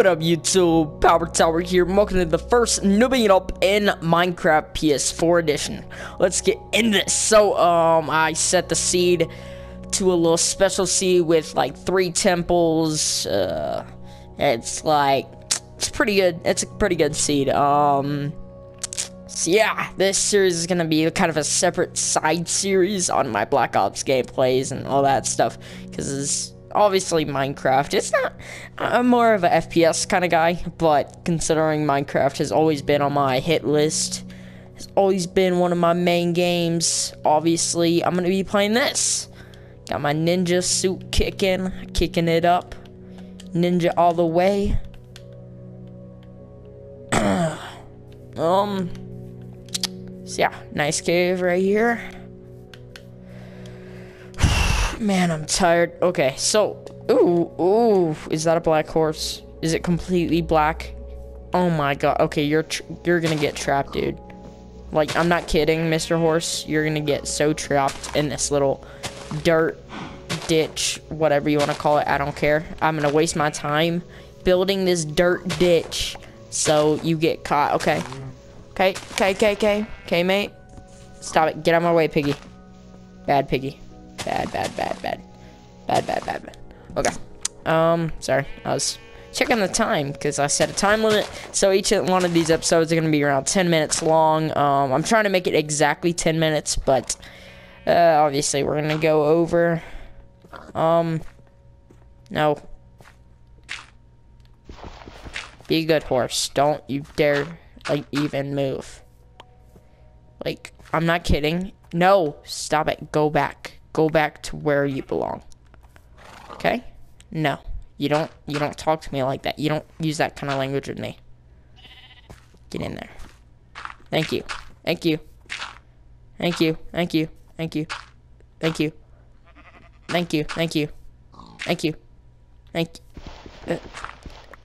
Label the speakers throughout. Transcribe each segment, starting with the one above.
Speaker 1: What up YouTube? Power Tower here. Welcome to the first Newbing It Up in Minecraft PS4 edition. Let's get in this. So, um, I set the seed to a little special seed with like three temples. Uh, it's like, it's pretty good. It's a pretty good seed. Um, so yeah, this series is gonna be kind of a separate side series on my Black Ops gameplays and all that stuff. Because it's obviously Minecraft. It's not, I'm more of a FPS kind of guy, but considering Minecraft has always been on my hit list, has always been one of my main games, obviously I'm going to be playing this. Got my ninja suit kicking, kicking it up. Ninja all the way. um, so yeah, nice cave right here. Man, I'm tired. Okay, so, ooh, ooh, is that a black horse? Is it completely black? Oh my god. Okay, you're you're gonna get trapped, dude. Like, I'm not kidding, Mr. Horse. You're gonna get so trapped in this little dirt ditch, whatever you want to call it. I don't care. I'm gonna waste my time building this dirt ditch so you get caught. Okay. Okay, okay, okay, okay. Okay, mate. Stop it. Get out of my way, piggy. Bad piggy. Bad, bad, bad, bad. Bad, bad, bad, bad. Okay. Um, sorry. I was checking the time because I set a time limit. So each one of these episodes are going to be around 10 minutes long. Um, I'm trying to make it exactly 10 minutes, but uh, obviously we're going to go over. Um, no. Be a good horse. Don't you dare, like, even move. Like, I'm not kidding. No, stop it. Go back. Go back to where you belong. Okay? No. You don't you don't talk to me like that. You don't use that kind of language with me. Get in there. Thank you. Thank you. Thank you. Thank you. Thank you. Thank you. Thank you. Thank you. Thank you. Thank you.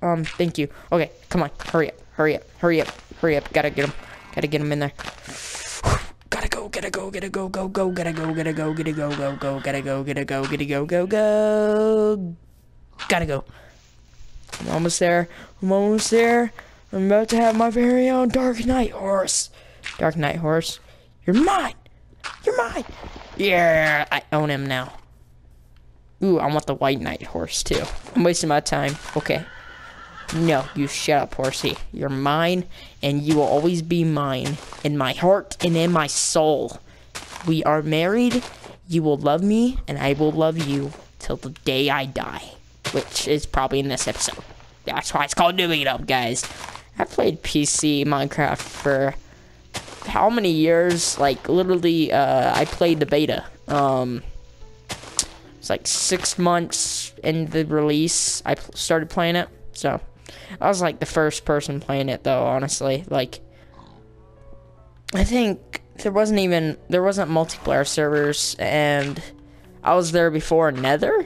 Speaker 1: Uh, um, thank you. Okay, come on. Hurry up. Hurry up. Hurry up. Hurry up. Gotta get him. Gotta get him in there gotta go, gotta go, go, go, gotta go, gotta go, gotta go, go, go, gotta go, gotta go, gotta go, go, go. Gotta go. I'm almost there. I'm almost there. I'm about to have my very own Dark Knight horse. Dark Knight horse. You're mine. You're mine. Yeah, I own him now. Ooh, I want the White Knight horse too. I'm wasting my time. Okay. No, you shut up, horsey. You're mine, and you will always be mine in my heart and in my soul. We are married. You will love me, and I will love you till the day I die, which is probably in this episode. That's why it's called Newbing It Up, guys. I played PC Minecraft for how many years? Like, literally, uh, I played the beta. Um, it's like six months in the release. I started playing it, so I was like the first person playing it though, honestly. Like I think there wasn't even there wasn't multiplayer servers and I was there before Nether.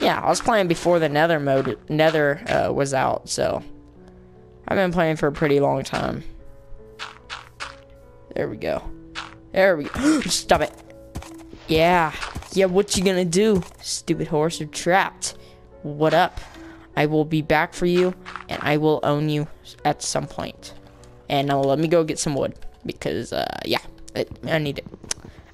Speaker 1: Yeah, I was playing before the Nether mode Nether uh, was out, so I've been playing for a pretty long time. There we go. There we go. Stop it. Yeah. Yeah, what you gonna do? Stupid horse, you're trapped. What up? I will be back for you, and I will own you at some point. And now let me go get some wood, because, uh, yeah, it, I need it.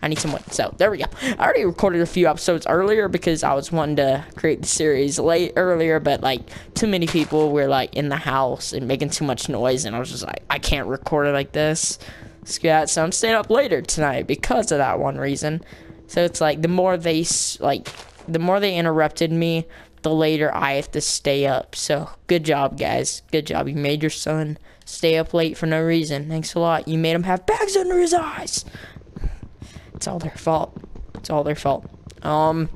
Speaker 1: I need some wood. So, there we go. I already recorded a few episodes earlier because I was wanting to create the series late earlier, but, like, too many people were, like, in the house and making too much noise, and I was just like, I can't record it like this. So I'm staying up later tonight because of that one reason. So, it's like, the more they, like, the more they interrupted me, the later I have to stay up. So, good job, guys. Good job. You made your son stay up late for no reason. Thanks a lot. You made him have bags under his eyes. It's all their fault. It's all their fault. Um,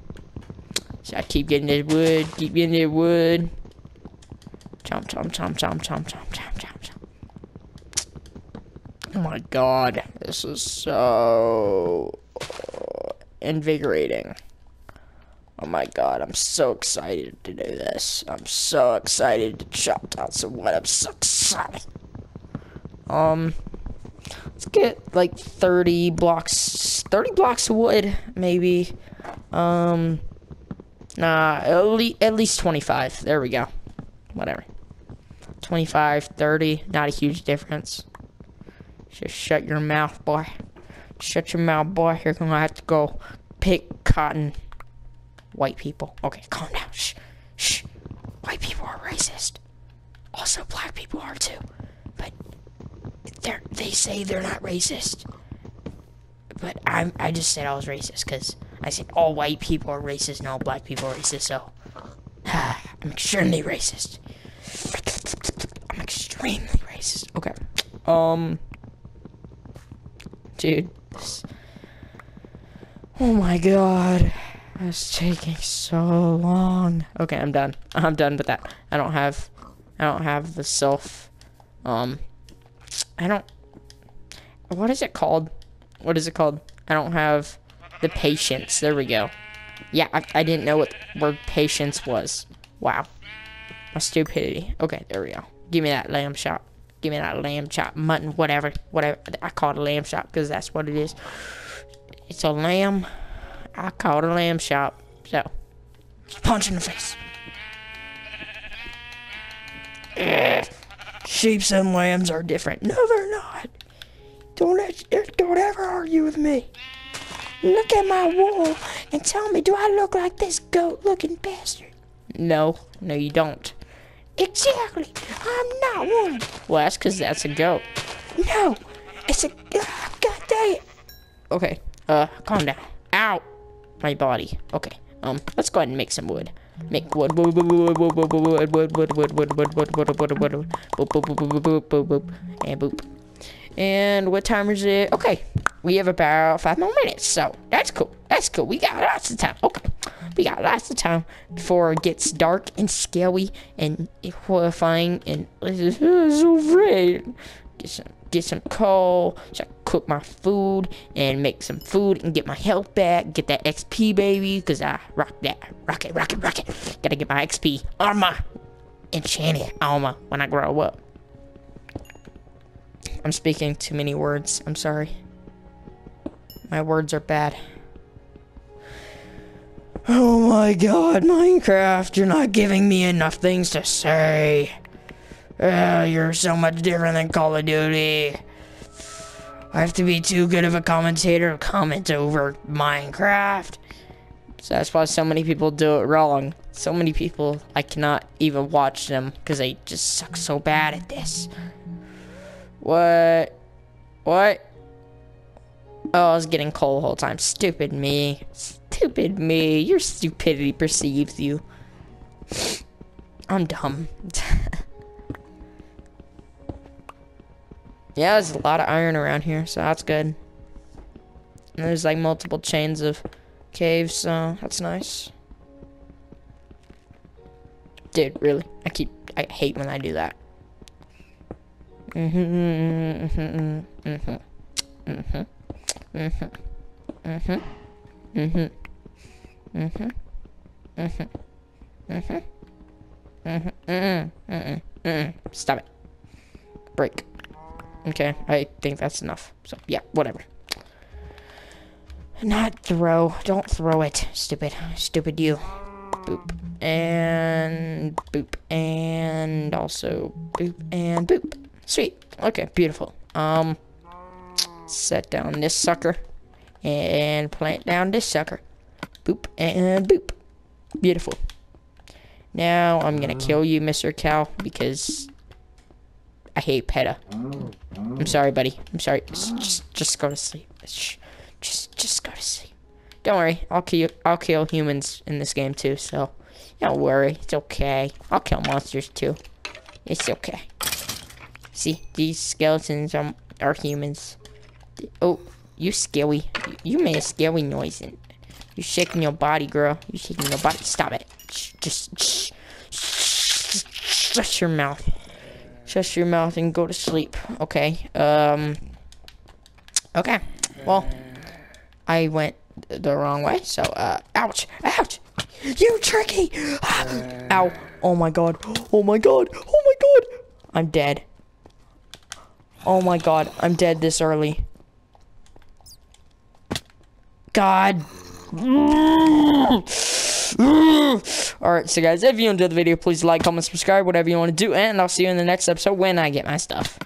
Speaker 1: so I keep getting this wood. Keep getting this wood. Chomp, chomp, chomp, chomp, chomp, chomp, chomp, chomp, chomp. Oh my god. This is so invigorating. Oh my god, I'm so excited to do this. I'm so excited to chop down some wood. I'm so excited. Um, let's get like 30 blocks, 30 blocks of wood, maybe. Um, nah, at, le at least 25. There we go. Whatever. 25, 30, not a huge difference. Just shut your mouth, boy. Shut your mouth, boy. You're gonna have to go pick cotton. White people. Okay, calm down. Shh. Shh. White people are racist. Also, black people are too. But they're, they say they're not racist. But I'm, I just said I was racist because I said all white people are racist and all black people are racist, so I'm extremely racist. I'm extremely racist. Okay. Um. Dude. Oh my god. It's taking so long. Okay, I'm done. I'm done with that. I don't have. I don't have the self. Um. I don't. What is it called? What is it called? I don't have the patience. There we go. Yeah, I, I didn't know what word patience was. Wow. My stupidity. Okay, there we go. Give me that lamb chop. Give me that lamb chop. Mutton, whatever. Whatever. I call it a lamb chop because that's what it is. It's a lamb. I call it a lamb shop, So, punch in the face. Ugh. Sheeps and lambs are different. No, they're not. Don't don't ever argue with me. Look at my wool and tell me, do I look like this goat-looking bastard? No, no, you don't. Exactly. I'm not one. Well, that's because that's a goat. No, it's a. Uh, God dang it. Okay. Uh, calm down. Ow, my body. Okay. Um, let's go ahead and make some wood. Make wood, wood, wood, wood, wood, wood, wood, wood, wood, wood, wood, wood, wood, wood, wood, wood, wood, boop, boop, boop, boop, boop, boop, boop, and boop. And what time is it? Okay, we have about five more minutes, so that's cool. That's cool. We got lots of time. Okay, we got lots of time before it gets dark and scary and horrifying and so afraid. Get some, get some coal, so I cook my food and make some food and get my health back. Get that XP, baby, because I rock that. Rock it, rock it, rock it. Gotta get my XP armor, enchanted armor when I grow up. I'm speaking too many words. I'm sorry. My words are bad. Oh my god, Minecraft, you're not giving me enough things to say. Uh, you're so much different than Call of Duty. I have to be too good of a commentator to comment over Minecraft. So that's why so many people do it wrong. So many people, I cannot even watch them because they just suck so bad at this. What? What? Oh, I was getting coal the whole time. Stupid me. Stupid me. Your stupidity perceives you. I'm dumb. yeah, there's a lot of iron around here, so that's good. And there's like multiple chains of caves, so that's nice. Dude, really? I keep, I hate when I do that. Mm-hmm, mm-hmm, mm-hmm, mm-hmm, mm-hmm, mm-hmm, mm-hmm, mm-hmm, mm-hmm, mm-hmm, mm-hmm, mm-hmm, mm-hmm, Stop it. Break. Okay, I think that's enough. So, yeah, whatever. Not throw. Don't throw it. Stupid. Stupid you. Boop. And boop. And also boop and boop. Sweet. Okay, beautiful. Um, set down this sucker and plant down this sucker. Boop and boop. Beautiful. Now I'm gonna kill you, Mr. Cow, because I hate PETA. I'm sorry, buddy. I'm sorry. Just, just go to sleep. Just, just go to sleep. Don't worry. I'll kill, I'll kill humans in this game too. So, don't worry. It's okay. I'll kill monsters too. It's okay. See, these skeletons are, are humans. Oh, you scary. You made a scary noise. And you're shaking your body, girl. You're shaking your body. Stop it. Just, shh, shut your mouth. Shut your mouth and go to sleep. Okay. Um. Okay. Well, I went the wrong way. So, uh, ouch, ouch. You tricky. Ow. Oh my god. Oh my god. Oh my god. I'm dead. Oh my god, I'm dead this early. God.
Speaker 2: Alright, so guys, if you enjoyed the video, please like, comment, subscribe, whatever you want to do, and I'll see you in the next episode when I get my stuff.